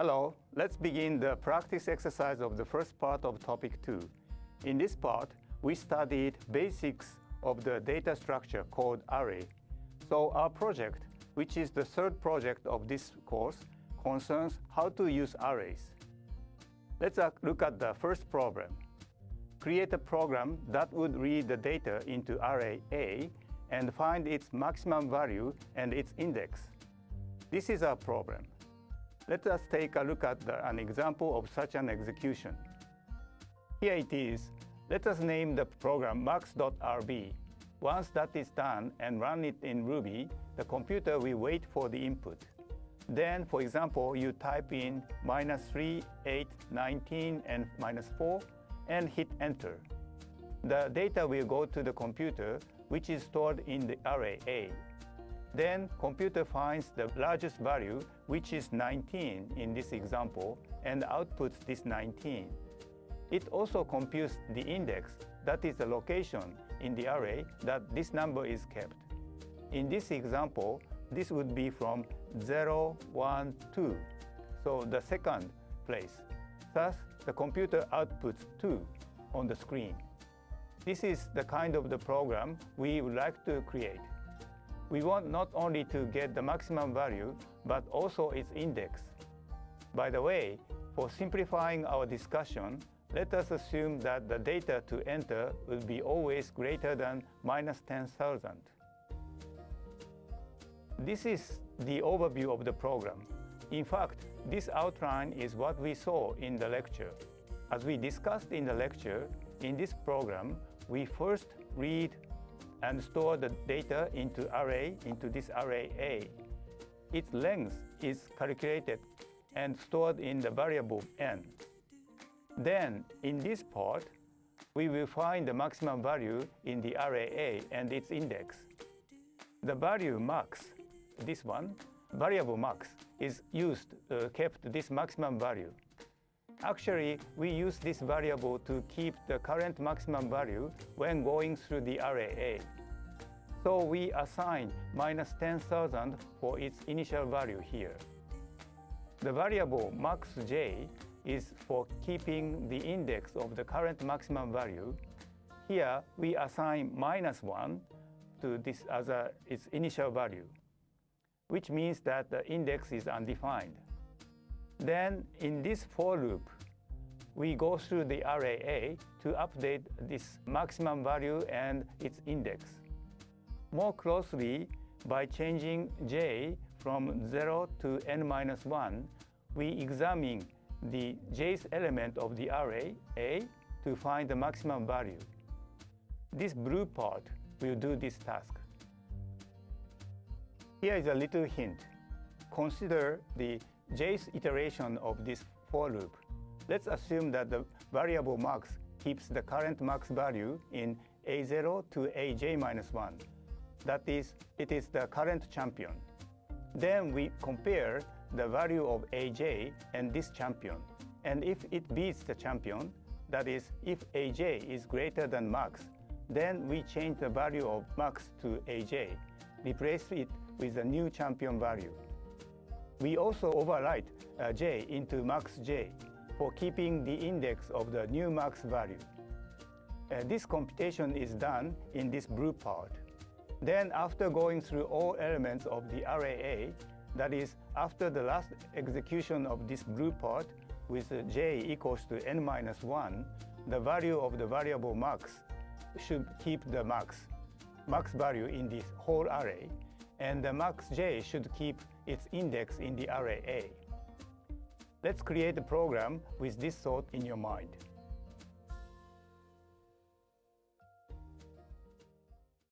Hello, let's begin the practice exercise of the first part of topic 2. In this part, we studied basics of the data structure called array. So our project, which is the third project of this course, concerns how to use arrays. Let's uh, look at the first problem. Create a program that would read the data into array A and find its maximum value and its index. This is our problem. Let us take a look at the, an example of such an execution. Here it is. Let us name the program max.rb. Once that is done and run it in Ruby, the computer will wait for the input. Then, for example, you type in minus 3, 8, 19, and minus 4, and hit enter. The data will go to the computer, which is stored in the array A. Then computer finds the largest value, which is 19 in this example, and outputs this 19. It also computes the index, that is the location in the array that this number is kept. In this example, this would be from 0, 1, 2, so the second place. Thus, the computer outputs 2 on the screen. This is the kind of the program we would like to create we want not only to get the maximum value, but also its index. By the way, for simplifying our discussion, let us assume that the data to enter will be always greater than minus 10,000. This is the overview of the program. In fact, this outline is what we saw in the lecture. As we discussed in the lecture, in this program, we first read and store the data into array into this array A. Its length is calculated and stored in the variable n. Then, in this part, we will find the maximum value in the array A and its index. The value max, this one, variable max, is used, uh, kept this maximum value. Actually, we use this variable to keep the current maximum value when going through the array A. So we assign minus 10,000 for its initial value here. The variable maxj is for keeping the index of the current maximum value. Here, we assign minus 1 to this as a, its initial value, which means that the index is undefined. Then in this for loop, we go through the array A to update this maximum value and its index. More closely, by changing j from 0 to n minus 1, we examine the jth element of the array A to find the maximum value. This blue part will do this task. Here is a little hint. Consider the jth iteration of this for loop. Let's assume that the variable max keeps the current max value in a0 to aj minus 1. That is, it is the current champion. Then we compare the value of aj and this champion. And if it beats the champion, that is, if aj is greater than max, then we change the value of max to aj, replace it with a new champion value. We also overwrite uh, j into max j for keeping the index of the new max value. Uh, this computation is done in this blue part. Then after going through all elements of the array A, that is, after the last execution of this blue part with j equals to n minus 1, the value of the variable max should keep the max, max value in this whole array, and the max j should keep its index in the array A. Let's create a program with this thought in your mind.